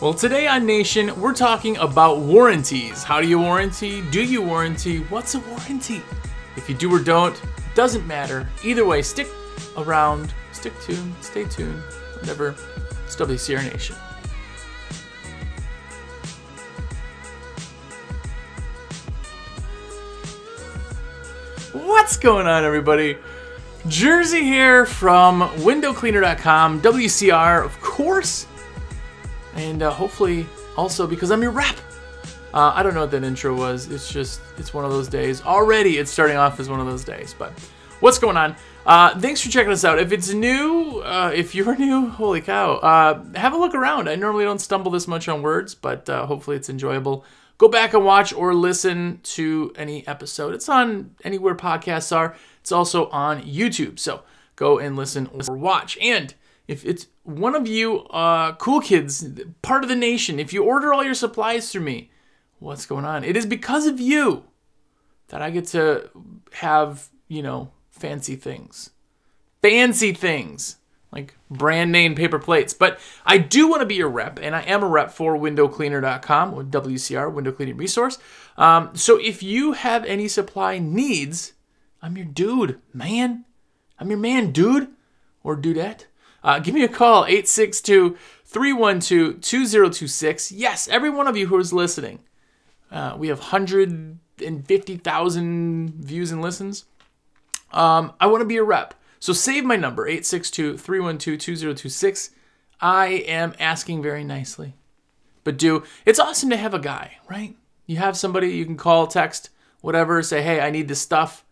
Well, today on Nation, we're talking about warranties. How do you warranty? Do you warranty? What's a warranty? If you do or don't, doesn't matter. Either way, stick around, stick tuned, stay tuned, whatever. It's WCR Nation. What's going on, everybody? Jersey here from windowcleaner.com, WCR, of course, and uh, hopefully also because I'm your rep. Uh, I don't know what that intro was. It's just, it's one of those days. Already, it's starting off as one of those days. But what's going on? Uh, thanks for checking us out. If it's new, uh, if you're new, holy cow, uh, have a look around. I normally don't stumble this much on words, but uh, hopefully it's enjoyable. Go back and watch or listen to any episode. It's on anywhere podcasts are. It's also on YouTube. So go and listen or watch. And if it's one of you uh, cool kids, part of the nation, if you order all your supplies through me, what's going on? It is because of you that I get to have, you know, fancy things. Fancy things like brand name paper plates. But I do want to be your rep, and I am a rep for windowcleaner.com WCR, window cleaning resource. Um, so if you have any supply needs, I'm your dude, man. I'm your man, dude, or dudette. Uh, give me a call, 862 312 2026. Yes, every one of you who is listening. Uh, we have 150,000 views and listens. Um, I want to be a rep. So save my number, 862 312 2026. I am asking very nicely. But do, it's awesome to have a guy, right? You have somebody you can call, text, whatever, say, hey, I need this stuff.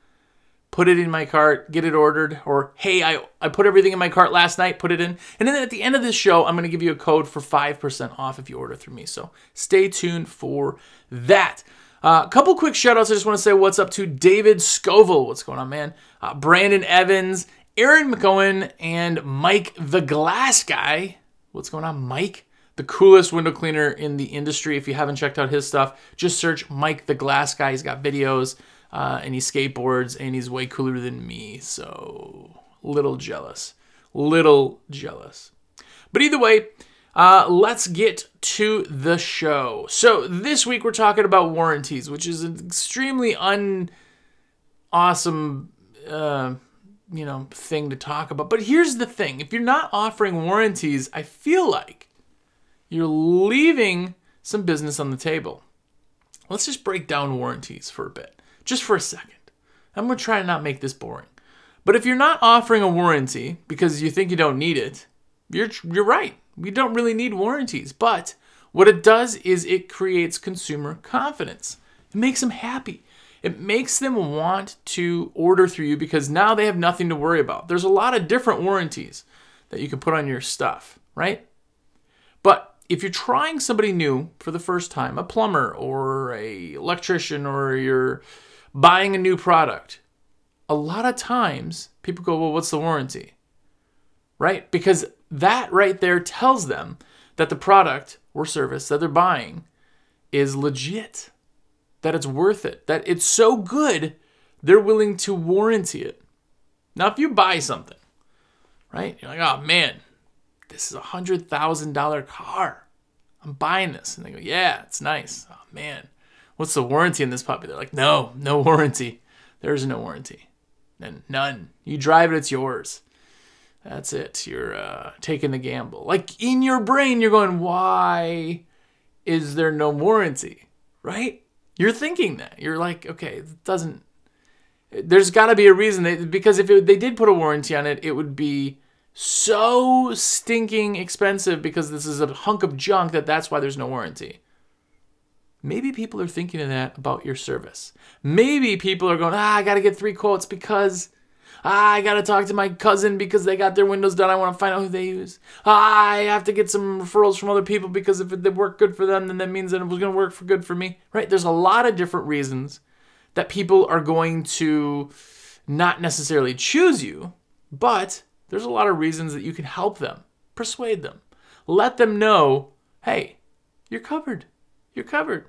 Put it in my cart, get it ordered. Or, hey, I, I put everything in my cart last night, put it in. And then at the end of this show, I'm to give you a code for 5% off if you order through me. So stay tuned for that. A uh, couple quick shout outs. I just want to say what's up to David Scoville. What's going on, man? Uh, Brandon Evans, Aaron McGowan, and Mike the Glass Guy. What's going on, Mike? The coolest window cleaner in the industry. If you haven't checked out his stuff, just search Mike the Glass Guy. He's got videos uh, and he skateboards and he's way cooler than me. So, little jealous. Little jealous. But either way, uh, let's get to the show. So this week we're talking about warranties, which is an extremely un awesome uh, you know thing to talk about. But here's the thing: if you're not offering warranties, I feel like you're leaving some business on the table. Let's just break down warranties for a bit, just for a second. I'm gonna try to not make this boring. But if you're not offering a warranty because you think you don't need it, you're you're right. We don't really need warranties, but what it does is it creates consumer confidence. It makes them happy. It makes them want to order through you because now they have nothing to worry about. There's a lot of different warranties that you can put on your stuff, right? But if you're trying somebody new for the first time, a plumber or a electrician or you're buying a new product, a lot of times people go, "Well, what's the warranty?" Right? Because that right there tells them that the product or service that they're buying is legit, that it's worth it, that it's so good they're willing to warranty it. Now, if you buy something, right, you're like, oh man, this is a hundred thousand dollar car. I'm buying this. And they go, yeah, it's nice. Oh man, what's the warranty in this puppy? They're like, no, no warranty. There's no warranty. And none. You drive it, it's yours. That's it. You're uh, taking the gamble. Like in your brain, you're going, why is there no warranty? Right? You're thinking that. You're like, okay, it doesn't. There's got to be a reason. That, because if it, they did put a warranty on it, it would be so stinking expensive because this is a hunk of junk that that's why there's no warranty. Maybe people are thinking of that about your service. Maybe people are going, ah, I got to get three quotes because Ah, I gotta talk to my cousin because they got their windows done. I want to find out who they use. Ah, I have to get some referrals from other people because if they work good for them, then that means that it was gonna work for good for me. Right? There's a lot of different reasons that people are going to not necessarily choose you, but there's a lot of reasons that you can help them, persuade them, let them know, hey, you're covered. You're covered.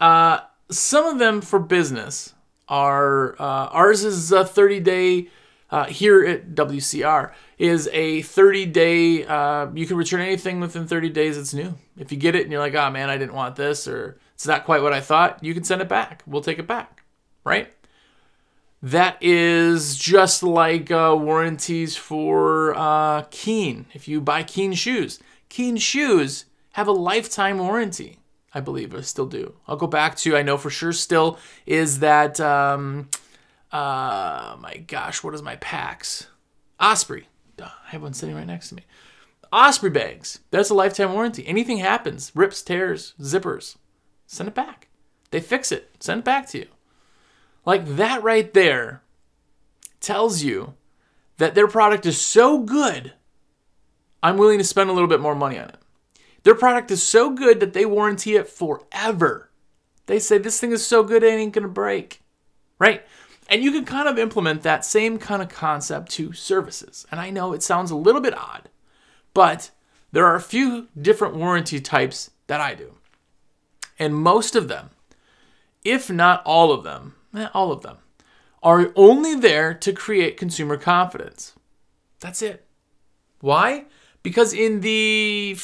Uh, some of them for business are uh, ours is a 30 day uh, here at WCR is a 30 day, uh, you can return anything within 30 days it's new. If you get it and you're like, oh man, I didn't want this, or it's not quite what I thought, you can send it back. We'll take it back, right? That is just like uh, warranties for uh, Keen. If you buy Keen shoes, Keen shoes have a lifetime warranty. I believe I still do. I'll go back to I know for sure still is that um, uh, my gosh, what is my packs? Osprey. Duh, I have one sitting right next to me. Osprey bags. That's a lifetime warranty. Anything happens, rips, tears, zippers, send it back. They fix it. Send it back to you. Like that right there tells you that their product is so good, I'm willing to spend a little bit more money on it. Their product is so good that they warranty it forever. They say this thing is so good it ain't gonna break. Right? And you can kind of implement that same kind of concept to services. And I know it sounds a little bit odd, but there are a few different warranty types that I do. And most of them, if not all of them, eh, all of them, are only there to create consumer confidence. That's it. Why? Because in the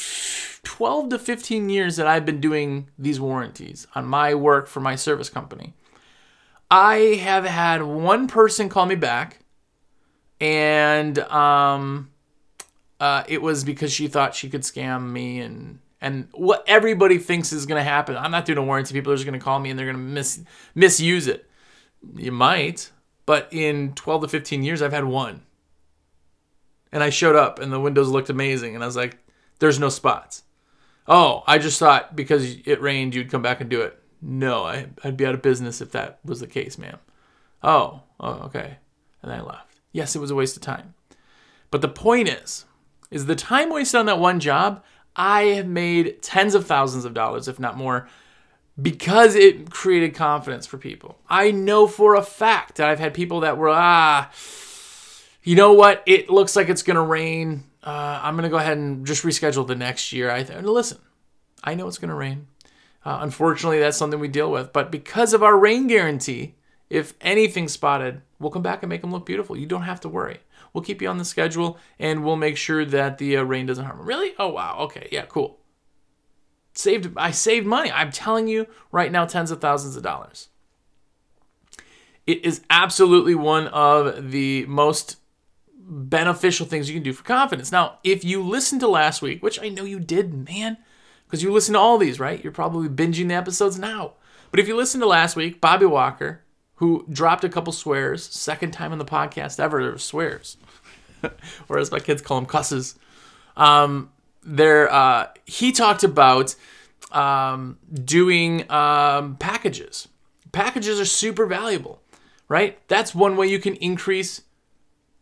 12 to 15 years that I've been doing these warranties on my work for my service company, I have had one person call me back, and um, uh, it was because she thought she could scam me and and what everybody thinks is going to happen. I'm not doing a warranty. People are just going to call me and they're going to mis- misuse it. You might, but in 12 to 15 years, I've had one. And I showed up and the windows looked amazing. And I was like, there's no spots. Oh, I just thought because it rained, you'd come back and do it. No, I, would be out of business if that was the case, ma'am. Oh, oh, okay. And I left. Yes, it was a waste of time. But the point is, is the time wasted on that one job, I have made tens of thousands of dollars, if not more, because it created confidence for people. I know for a fact that I've had people that were, ah, you know what? It looks like it's going to rain. Uh, I'm going to go ahead and just reschedule the next year. I th- listen, I know it's going to rain. Uh, unfortunately, that's something we deal with. But because of our rain guarantee, if anything's spotted, we'll come back and make them look beautiful. You don't have to worry. We'll keep you on the schedule and we'll make sure that the uh, rain doesn't harm them. Really? Oh, wow. Okay. Yeah, cool. Saved. I saved money. I'm telling you right now, tens of thousands of dollars. It is absolutely one of the most beneficial things you can do for confidence. Now, if you listened to last week, which I know you did, man, because you listen to all these, right? You're probably binging the episodes now. But if you listened to last week, Bobby Walker, who dropped a couple swears, second time in the podcast ever, there swears, or as my kids call them, cusses. Um, there, uh, he talked about um, doing um, packages. Packages are super valuable, right? That's one way you can increase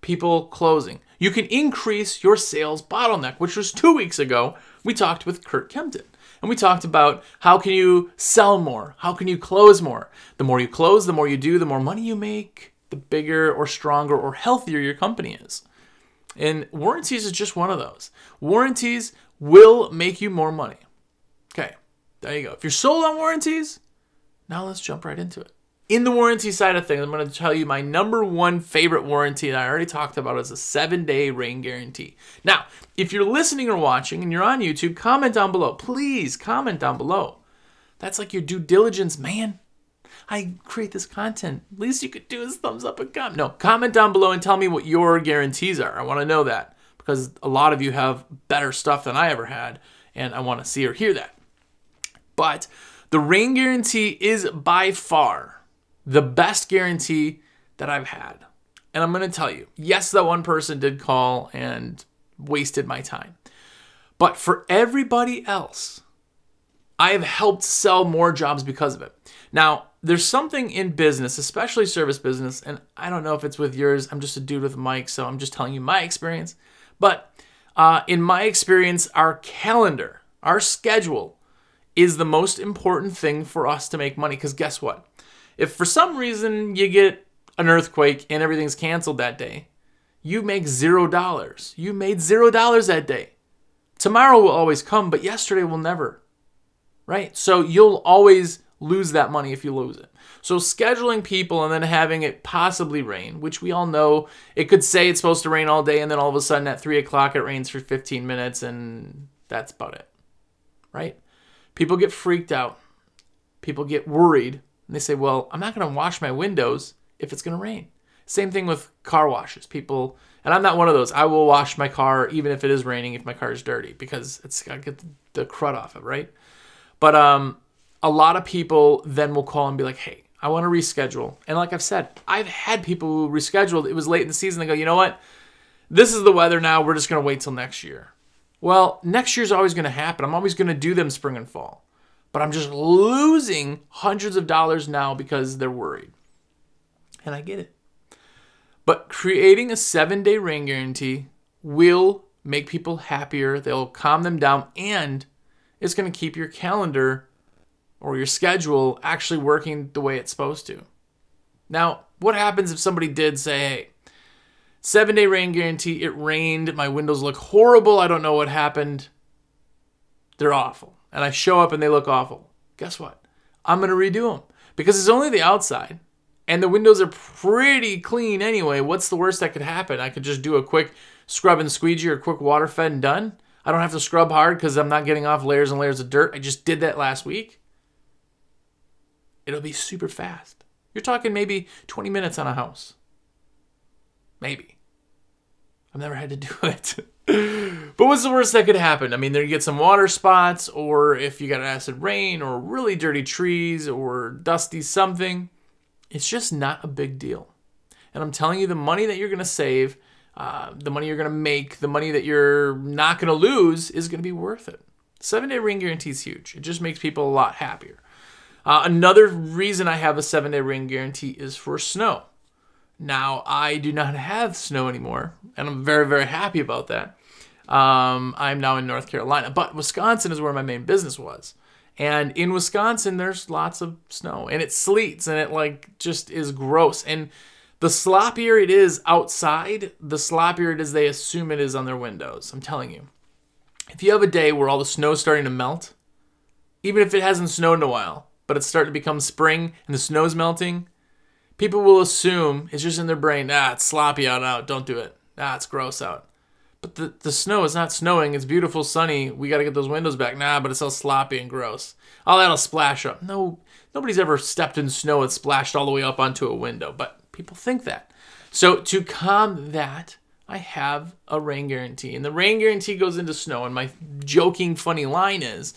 people closing. You can increase your sales bottleneck, which was two weeks ago we talked with Kurt Kempton. And we talked about how can you sell more? How can you close more? The more you close, the more you do, the more money you make, the bigger or stronger or healthier your company is. And warranties is just one of those. Warranties will make you more money. Okay, there you go. If you're sold on warranties, now let's jump right into it in the warranty side of things, I'm going to tell you my number one favorite warranty that I already talked about is a seven day rain guarantee. Now, if you're listening or watching and you're on YouTube, comment down below. Please comment down below. That's like your due diligence, man. I create this content. Least you could do is thumbs up and comment. No, comment down below and tell me what your guarantees are. I want to know that because a lot of you have better stuff than I ever had, and I want to see or hear that. But the rain guarantee is by far the best guarantee that I've had. And I'm going to tell you, yes, that one person did call and wasted my time. But for everybody else, I have helped sell more jobs because of it. Now, there's something in business, especially service business, and I don't know if it's with yours. I'm just a dude with a mic, so I'm just telling you my experience. But uh, in my experience, our calendar, our schedule, is the most important thing for us to make money. Because guess what? If for some reason you get an earthquake and everything's canceled that day, you make zero dollars. You made zero dollars that day. Tomorrow will always come, but yesterday will never. Right? So you'll always lose that money if you lose it. So scheduling people and then having it possibly rain, which we all know it could say it's supposed to rain all day, and then all of a sudden at three o'clock it rains for 15 minutes, and that's about it. Right? People get freaked out. People get worried, and they say, "Well, I'm not going to wash my windows if it's going to rain." Same thing with car washes. People, and I'm not one of those. I will wash my car even if it is raining if my car is dirty because it's got to get the crud off it, right? But um, a lot of people then will call and be like, hey, I want to reschedule. And like I've said, I've had people who rescheduled. It was late in the season. They go, you know what? This is the weather now. We're just going to wait till next year. Well, next year's always going to happen. I'm always going to do them spring and fall. But I'm just losing hundreds of dollars now because they're worried. And I get it. But creating a seven day rain guarantee will make people happier. They'll calm them down and it's going to keep your calendar or your schedule actually working the way it's supposed to. Now, what happens if somebody did say, hey, seven day rain guarantee, it rained, my windows look horrible, I don't know what happened, they're awful. And I show up and they look awful. Guess what? I'm going to redo them because it's only the outside and the windows are pretty clean anyway. What's the worst that could happen? I could just do a quick scrub and squeegee or quick water fed and done. I don't have to scrub hard because I'm not getting off layers and layers of dirt. I just did that last week. It'll be super fast. You're talking maybe 20 minutes on a house. Maybe. I've never had to do it. But what's the worst that could happen? I mean, there you get some water spots, or if you got acid rain, or really dirty trees, or dusty something. It's just not a big deal. And I'm telling you, the money that you're going to save, uh, the money you're going to make, the money that you're not going to lose is going to be worth it. Seven day rain guarantee is huge. It just makes people a lot happier. Uh, another reason I have a seven day rain guarantee is for snow. Now, I do not have snow anymore, and I'm very, very happy about that. Um, I'm now in North Carolina, but Wisconsin is where my main business was. And in Wisconsin, there's lots of snow, and it sleets, and it like just is gross. And the sloppier it is outside, the sloppier it is they assume it is on their windows. I'm telling you. If you have a day where all the snow is starting to melt, even if it hasn't snowed in a while, but it's starting to become spring and the snow's melting, people will assume it's just in their brain, ah, it's sloppy out, out, don't do it. Ah, it's gross out. But the, the snow is not snowing, it's beautiful, sunny. We got to get those windows back. Nah, but it's all sloppy and gross. Oh, that'll splash up. No, nobody's ever stepped in snow and splashed all the way up onto a window, but people think that. So to calm that, I have a rain guarantee. And the rain guarantee goes into snow. And my joking, funny line is,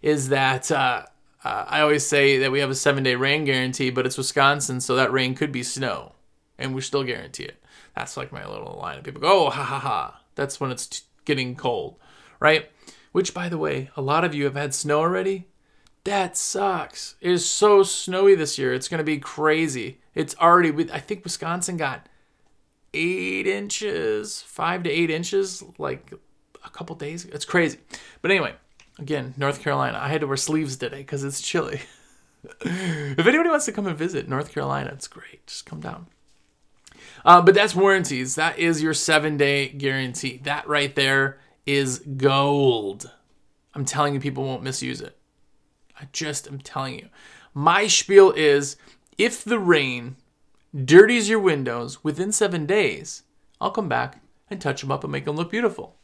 is that uh, uh, I always say that we have a seven day rain guarantee, but it's Wisconsin, so that rain could be snow, and we still guarantee it. That's like my little line. Of people go, oh, ha ha ha. That's when it's t- getting cold, right? Which, by the way, a lot of you have had snow already. That sucks. It is so snowy this year. It's going to be crazy. It's already, I think Wisconsin got eight inches, five to eight inches, like a couple days. It's crazy. But anyway, Again, North Carolina. I had to wear sleeves today because it's chilly. if anybody wants to come and visit North Carolina, it's great. Just come down. Uh, but that's warranties. That is your seven day guarantee. That right there is gold. I'm telling you, people won't misuse it. I just am telling you. My spiel is if the rain dirties your windows within seven days, I'll come back and touch them up and make them look beautiful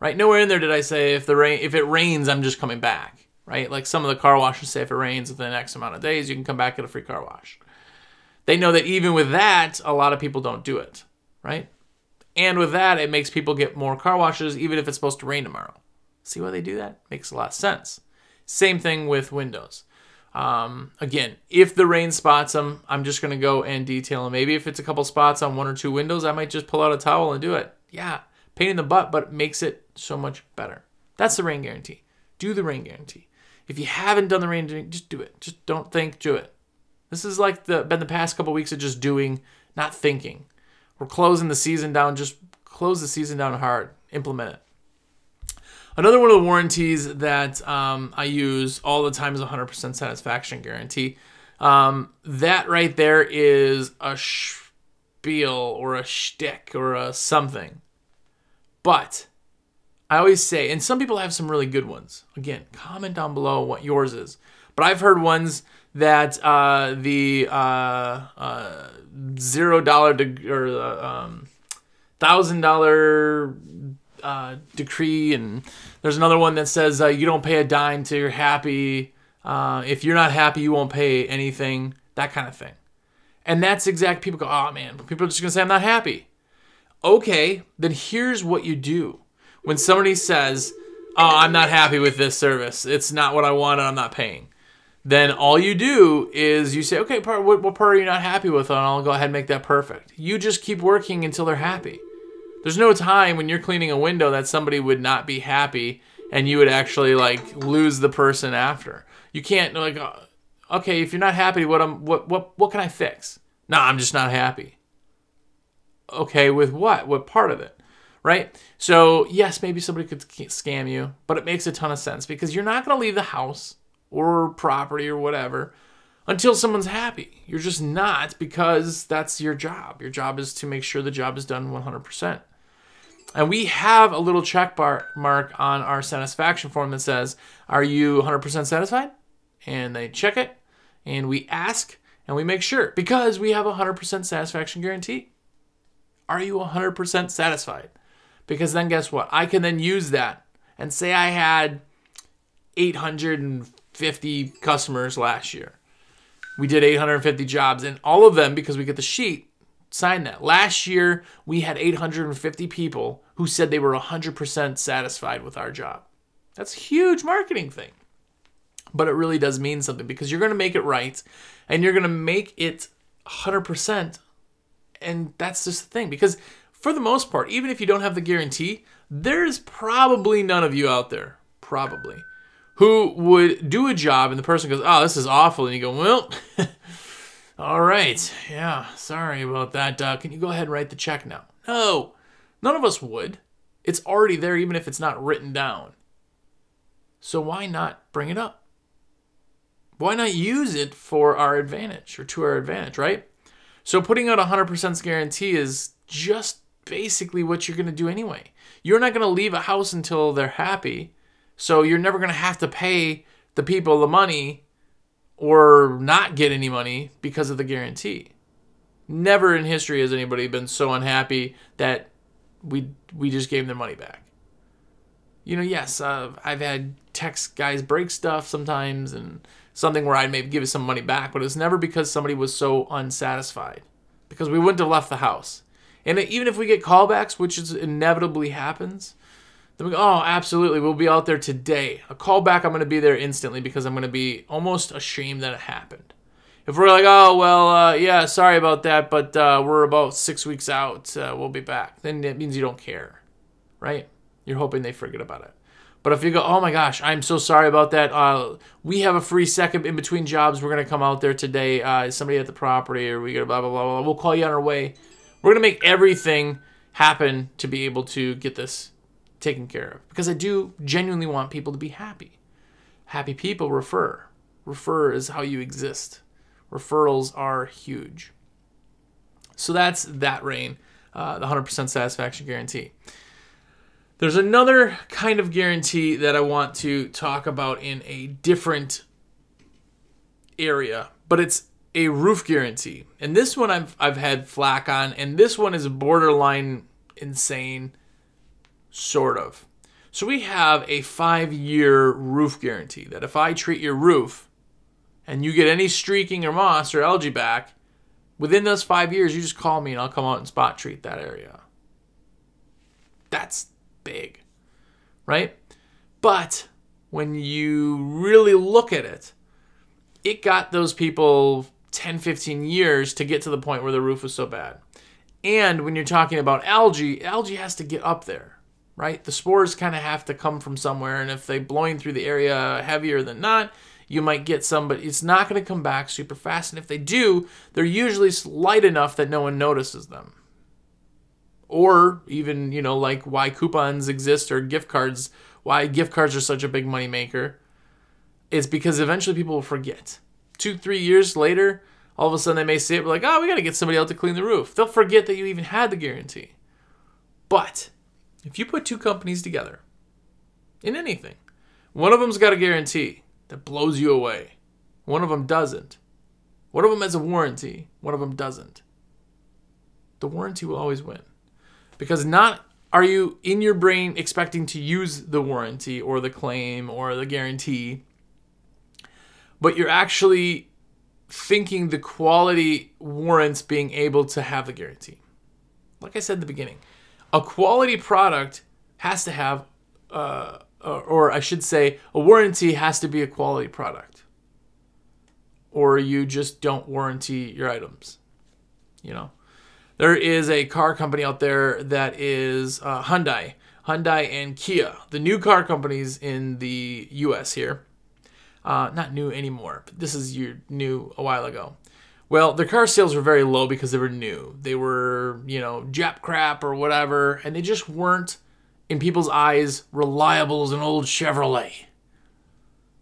right? Nowhere in there did I say if the rain if it rains, I'm just coming back, right? Like some of the car washes say if it rains within X amount of days, you can come back at a free car wash. They know that even with that, a lot of people don't do it, right? And with that, it makes people get more car washes even if it's supposed to rain tomorrow. See why they do that? Makes a lot of sense. Same thing with windows. Um, again, if the rain spots them, I'm just going to go and detail them. Maybe if it's a couple spots on one or two windows, I might just pull out a towel and do it. Yeah, pain in the butt, but it makes it so much better. That's the rain guarantee. Do the rain guarantee. If you haven't done the rain guarantee, just do it. Just don't think, do it. This is like the been the past couple weeks of just doing, not thinking. We're closing the season down. Just close the season down hard. Implement it. Another one of the warranties that um, I use all the time is 100% satisfaction guarantee. Um, that right there is a spiel or a shtick or a something. But I always say, and some people have some really good ones. Again, comment down below what yours is. But I've heard ones that uh, the uh, uh, zero dollar or uh, um, thousand dollar uh, decree, and there's another one that says uh, you don't pay a dime till you're happy. If you're not happy, you won't pay anything. That kind of thing. And that's exact. People go, oh man, people are just gonna say I'm not happy. Okay, then here's what you do when somebody says, oh, I'm not happy with this service. It's not what I want, and I'm not paying. Then all you do is you say, okay, part, what, what part are you not happy with? And I'll go ahead and make that perfect. You just keep working until they're happy. There's no time when you're cleaning a window that somebody would not be happy and you would actually like lose the person after. You can't like, uh, okay, if you're not happy, what I'm, what, what, what can I fix? No, I'm just not happy. Okay, with what? What part of it? Right? So yes, maybe somebody could scam you, but it makes a ton of sense because you're not going to leave the house or property or whatever until someone's happy. You're just not because that's your job. Your job is to make sure the job is done 100%. And we have a little check bar mark on our satisfaction form that says, Are you 100% satisfied? And they check it, and we ask, and we make sure because we have a 100% satisfaction guarantee. Are you 100% satisfied? Because then guess what? I can then use that and say I had 850 customers last year. We did 850 jobs, and all of them, because we get the sheet, sign that. Last year, we had 850 people who said they were 100% satisfied with our job. That's a huge marketing thing. But it really does mean something because you're going to make it right and you're going to make it 100%. And that's just the thing. Because for the most part, even if you don't have the guarantee, there's probably none of you out there, probably, who would do a job and the person goes, oh, this is awful. And you go, well, all right. Yeah, sorry about that. Uh, can you go ahead and write the check now? No, none of us would. It's already there, even if it's not written down. So why not bring it up? Why not use it for our advantage or to our advantage, right? So putting out a 100% guarantee is just basically what you're going to do anyway. You're not going to leave a house until they're happy. So you're never going to have to pay the people the money or not get any money because of the guarantee. Never in history has anybody been so unhappy that we we just gave their money back. You know, yes, uh, I've had text guys break stuff sometimes and something where I'd maybe give some money back, but it's never because somebody was so unsatisfied because we wouldn't have left the house. And even if we get callbacks, which is inevitably happens, then we go, oh, absolutely, we'll be out there today. A callback, I'm going to be there instantly because I'm going to be almost ashamed that it happened. If we're like, oh, well, uh, yeah, sorry about that, but uh, we're about six weeks out, uh, we'll be back, then it means you don't care, right? You're hoping they forget about it. But if you go, oh my gosh, I'm so sorry about that. Uh, we have a free second in between jobs. We're gonna come out there today. Uh, somebody at the property, or we got blah blah blah blah. We'll call you on our way. We're gonna make everything happen to be able to get this taken care of because I do genuinely want people to be happy. Happy people refer. Refer is how you exist. Referrals are huge. So that's that rain, uh, the 100% satisfaction guarantee. There's another kind of guarantee that I want to talk about in a different area, but it's a roof guarantee. And this one I've I've had flack on, and this one is borderline insane, sort of. So we have a five year roof guarantee that if I treat your roof and you get any streaking or moss or algae back, within those five years, you just call me and I'll come out and spot treat that area. That's big, right? But when you really look at it, it got those people 10, 15 years to get to the point where the roof was so bad. And when you're talking about algae, algae has to get up there, right? The spores kind of have to come from somewhere, and if they're blowing through the area heavier than not, you might get some, but it's not going to come back super fast. And if they do, they're usually light enough that no one notices them or even you know like why coupons exist or gift cards why gift cards are such a big money maker is because eventually people will forget two three years later all of a sudden they may say it like oh we got to get somebody out to clean the roof they'll forget that you even had the guarantee but if you put two companies together in anything one of them's got a guarantee that blows you away One of them doesn't. One of them has a warranty. One of them doesn't. The warranty will always win. Because not are you in your brain expecting to use the warranty or the claim or the guarantee, but you're actually thinking the quality warrants being able to have the guarantee. Like I said at the beginning, a quality product has to have, uh, or I should say, a warranty has to be a quality product. Or you just don't warranty your items. You know, there is a car company out there that is uh, Hyundai, Hyundai and Kia, the new car companies in the U.S. here. Uh, not new anymore, this is your new a while ago. Well, their car sales were very low because they were new. They were, you know, Jap crap or whatever, and they just weren't, in people's eyes, reliable as an old Chevrolet.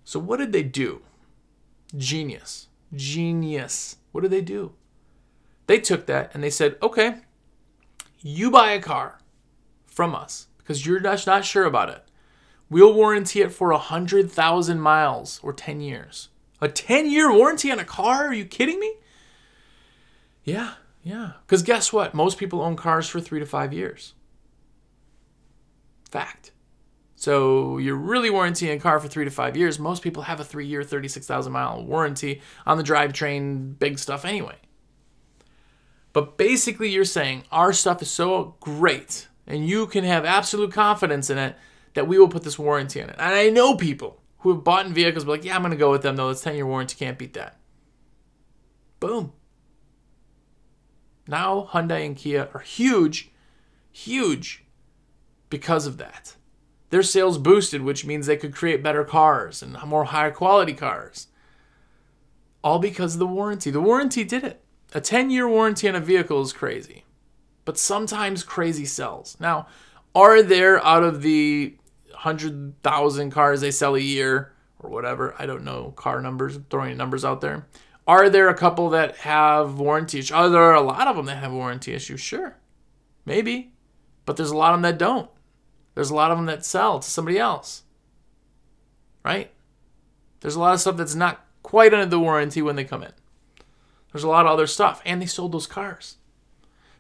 So what did they do? Genius. Genius. What did they do? They took that and they said, okay, you buy a car from us because you're not sure about it. We'll warranty it for 100,000 miles or 10 years. A 10 year warranty on a car? Are you kidding me? Yeah, yeah. Because guess what? Most people own cars for three to five years. Fact. So you're really warranting a car for three to five years. Most people have a three year, 36,000 mile warranty on the drivetrain, big stuff anyway. But basically, you're saying our stuff is so great and you can have absolute confidence in it that we will put this warranty on it. And I know people who have bought in vehicles, but like, yeah, I'm going to go with them though. It's 10 year warranty, can't beat that. Boom. Now Hyundai and Kia are huge, huge because of that. Their sales boosted, which means they could create better cars and more higher quality cars. All because of the warranty. The warranty did it. A 10 year warranty on a vehicle is crazy, but sometimes crazy sells. Now, are there out of the 100,000 cars they sell a year or whatever, I don't know car numbers, throwing numbers out there, are there a couple that have warranty issues? Are there a lot of them that have warranty issues? Sure. Maybe. But there's a lot of them that don't. There's a lot of them that sell to somebody else. Right? There's a lot of stuff that's not quite under the warranty when they come in. There's a lot of other stuff. And they sold those cars.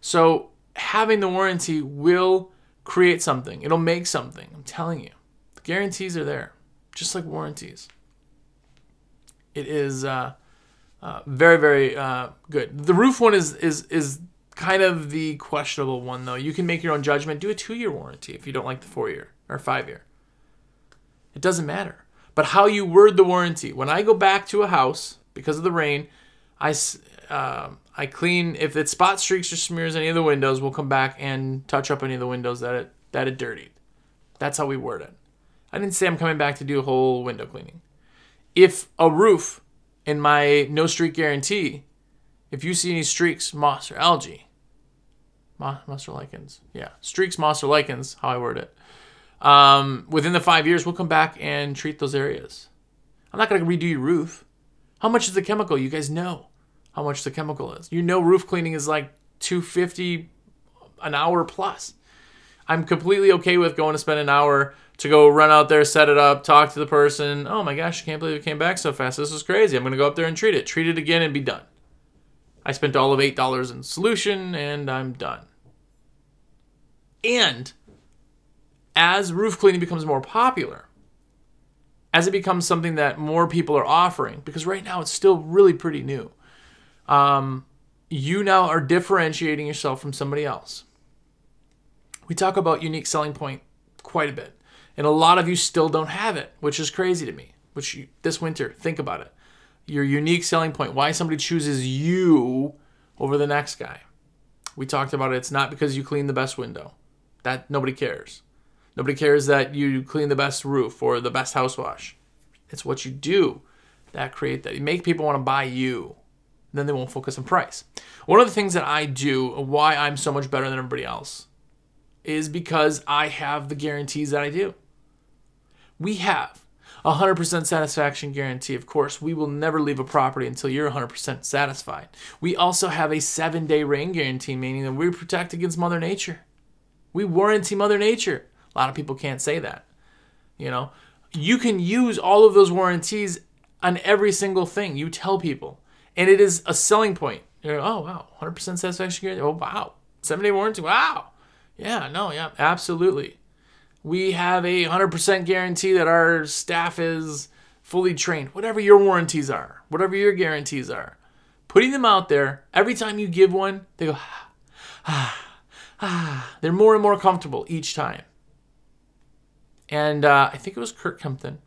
So having the warranty will create something. It'll make something. I'm telling you. The guarantees are there. Just like warranties. It is uh, uh, very, very uh, good. The roof one is is is kind of the questionable one though. You can make your own judgment. Do a two year warranty if you don't like the four year or five year. It doesn't matter. But how you word the warranty. When I go back to a house because of the rain, I uh, I clean if it spot streaks or smears any of the windows. We'll come back and touch up any of the windows that it that it dirtied. That's how we word it. I didn't say I'm coming back to do a whole window cleaning. If a roof in my no streak guarantee, if you see any streaks, moss, or algae, moss or lichens, yeah, streaks, moss, or lichens, how I word it, um, within the five years, we'll come back and treat those areas. I'm not going to redo your roof. How much is the chemical? You guys know how much the chemical is. You know roof cleaning is like 250 an hour plus. I'm completely okay with going to spend an hour to go run out there, set it up, talk to the person. Oh my gosh, I can't believe it came back so fast. This is crazy. I'm going to go up there and treat it. Treat it again and be done. I spent all of $8 in solution and I'm done. And as roof cleaning becomes more popular, as it becomes something that more people are offering, because right now it's still really pretty new, um, you now are differentiating yourself from somebody else. We talk about unique selling point quite a bit. And a lot of you still don't have it, which is crazy to me. Which you, this winter, think about it. Your unique selling point, why somebody chooses you over the next guy. We talked about it. It's not because you clean the best window. That nobody cares. Nobody cares that you clean the best roof or the best house wash. It's what you do that create that. You make people want to buy you. Then they won't focus on price. One of the things that I do, why I'm so much better than everybody else, is because I have the guarantees that I do. We have a 100% satisfaction guarantee. Of course, we will never leave a property until you're 100% satisfied. We also have a seven day rain guarantee, meaning that we protect against Mother Nature. We warranty Mother Nature. A lot of people can't say that. You know, you can use all of those warranties on every single thing you tell people. And it is a selling point. You're oh, wow, 100% satisfaction guarantee. Oh, wow. Seven day warranty. Wow. Yeah, no, yeah, absolutely. We have a 100% guarantee that our staff is fully trained. Whatever your warranties are, whatever your guarantees are, putting them out there, every time you give one, they go, ah, ah, ah. They're more and more comfortable each time. And uh, I think it was Kurt Kempton.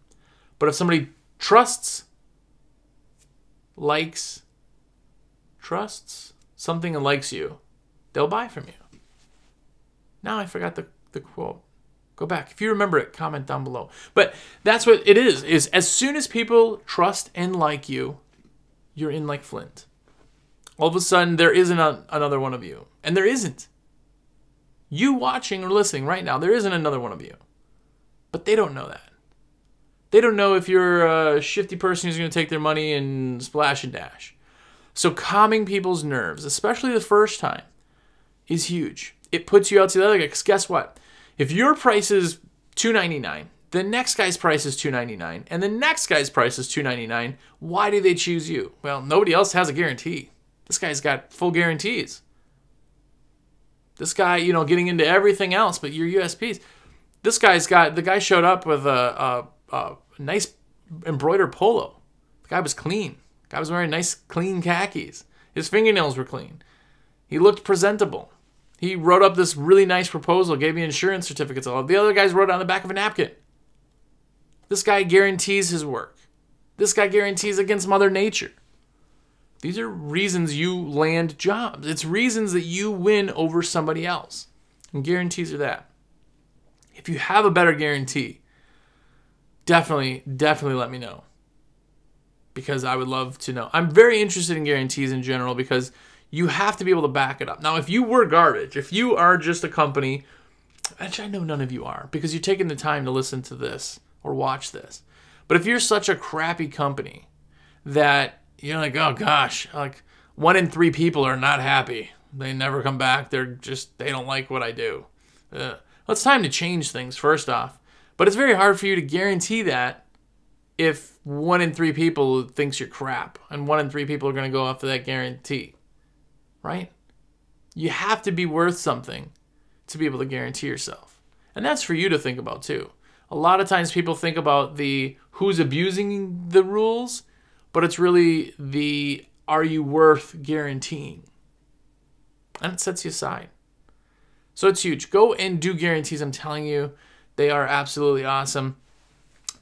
But if somebody trusts, likes, trusts something and likes you, they'll buy from you. Now I forgot the, the quote. Go back. If you remember it, comment down below. But that's what it is, is as soon as people trust and like you, you're in like Flint. All of a sudden, there isn't a, another one of you. And there isn't. You watching or listening right now, there isn't another one of you. But they don't know that. They don't know if you're a shifty person who's going to take their money and splash and dash. So calming people's nerves, especially the first time, is huge. It puts you out to the other guy. Because guess what? If your price is $2.99, the next guy's price is $2.99, and the next guy's price is $2.99, why do they choose you? Well, nobody else has a guarantee. This guy's got full guarantees. This guy, you know, getting into everything else but your USPs this guy's got the guy showed up with a, a, a nice embroidered polo. The guy was clean. The guy was wearing nice, clean khakis. His fingernails were clean. He looked presentable. He wrote up this really nice proposal, gave me insurance certificates. All the other guys wrote it on the back of a napkin. This guy guarantees his work. This guy guarantees against Mother Nature. These are reasons you land jobs. It's reasons that you win over somebody else. And guarantees are that if you have a better guarantee, definitely, definitely let me know. Because I would love to know. I'm very interested in guarantees in general because you have to be able to back it up. Now, if you were garbage, if you are just a company, which I know none of you are, because you're taking the time to listen to this or watch this. But if you're such a crappy company that you're like, oh gosh, like one in three people are not happy. They never come back. They're just, they don't like what I do. Ugh. Well, it's time to change things, first off. But it's very hard for you to guarantee that if one in three people thinks you're crap and one in three people are going to go off of that guarantee. Right? You have to be worth something to be able to guarantee yourself. And that's for you to think about too. A lot of times people think about the who's abusing the rules, but it's really the are you worth guaranteeing? And it sets you aside. So it's huge. Go and do guarantees. I'm telling you, they are absolutely awesome.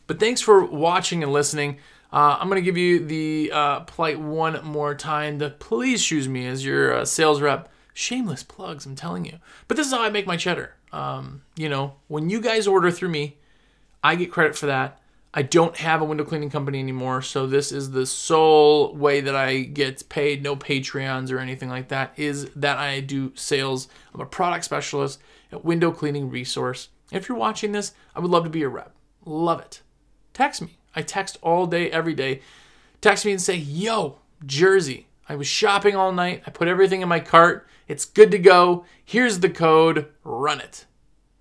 But thanks for watching and listening. Uh, I'm going to give you the uh, plight one more time to please choose me as your uh, sales rep. Shameless plugs, I'm telling you. But this is how I make my cheddar. Um, you know, when you guys order through me, I get credit for that. I don't have a window cleaning company anymore, so this is the sole way that I get paid. No Patreons or anything like that. Is that I do sales. I'm a product specialist at Window Cleaning Resource. If you're watching this, I would love to be your rep. Love it. Text me. I text all day, every day. Text me and say, "Yo, Jersey, I was shopping all night. I put everything in my cart. It's good to go. Here's the code. Run it."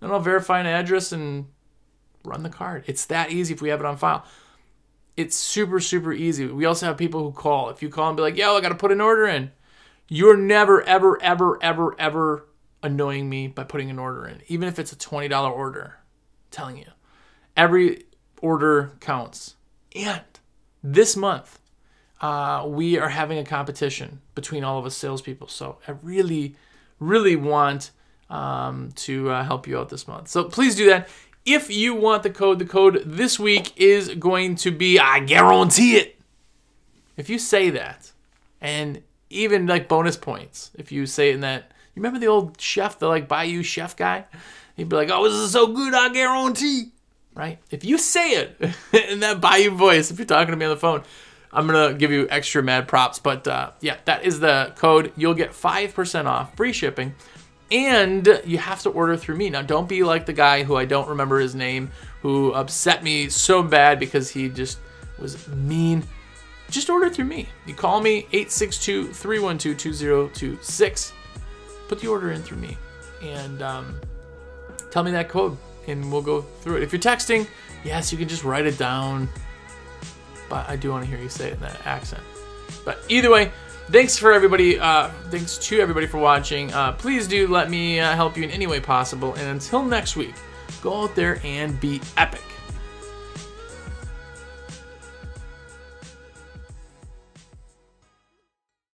And I'll verify an address and run the card. It's that easy if we have it on file. It's super, super easy. We also have people who call. If you call and be like, yo, I got to put an order in, you're never, ever, ever, ever, ever annoying me by putting an order in, even if it's a $20 order. I'm telling you, every order counts. And this month, uh, we are having a competition between all of us salespeople. So I really, really want um, to uh, help you out this month. So please do that if you want the code, the code this week is going to be I guarantee it. If you say that, and even like bonus points, if you say it in that, you remember the old chef, the like Bayou chef guy? He'd be like, "Oh, this is so good, I guarantee." Right? If you say it in that Bayou voice, if you're talking to me on the phone, I'm gonna give you extra mad props. But uh, yeah, that is the code. You'll get five percent off, free shipping and you have to order through me. Now, don't be like the guy who I don't remember his name, who upset me so bad because he just was mean. Just order through me. You call me 862 312 2026. Put the order in through me and um, tell me that code, and we'll go through it. If you're texting, yes, you can just write it down. but I do want to hear you say it in that accent. But either way, thanks for everybody. Uh, thanks to everybody for watching. Uh, please do let me uh, help you in any way possible. And until next week, go out there and be epic.